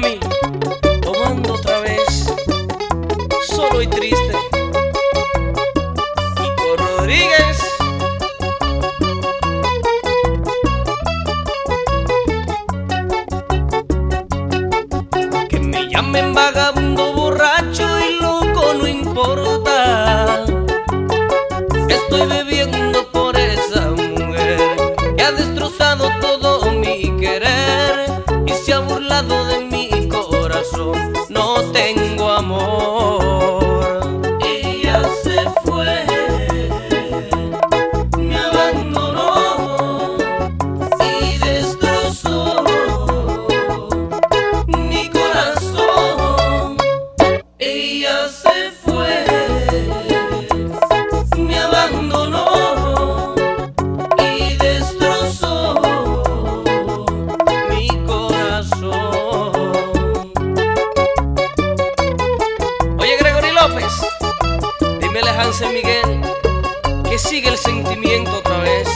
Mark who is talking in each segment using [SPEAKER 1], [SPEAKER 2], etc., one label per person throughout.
[SPEAKER 1] mami, tomando otra vez, solo y triste. Kiko Rodríguez. Que me llamen vagabundo, borracho y loco, no importa. Estoy bebiendo por esa mujer que ha destrozado todo mi querer y se ha burlado Miguel que sigue el sentimiento otra vez.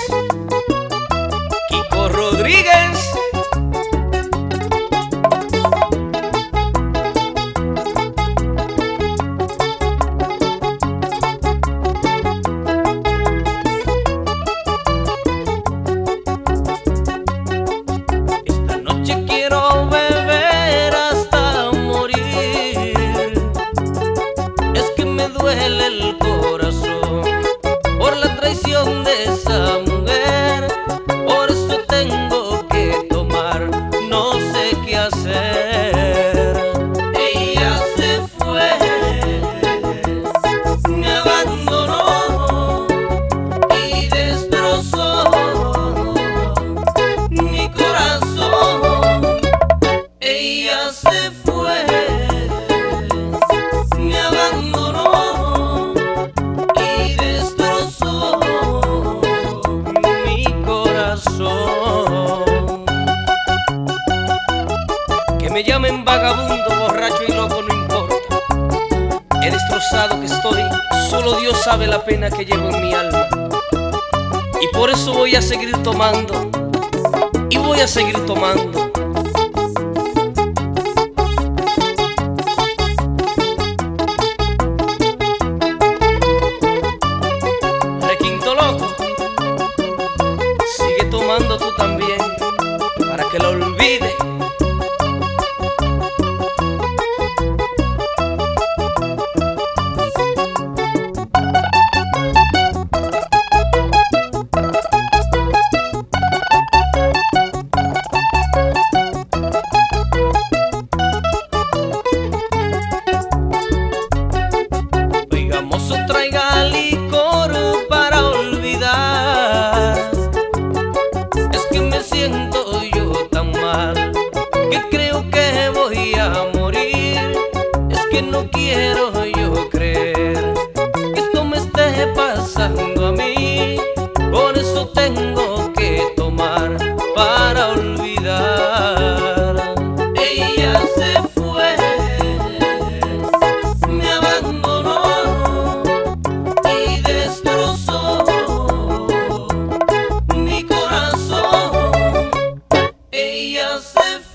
[SPEAKER 1] Vagabundo, borracho y loco, no importa. He destrozado que estoy, solo Dios sabe la pena que llevo en mi alma. Y por eso voy a seguir tomando. Y voy a seguir tomando. que no quiero yo creer que esto me esté pasando a mí. Por eso tengo que tomar para olvidar. Ella se fue, me abandonó y destrozó mi corazón. Ella se fue.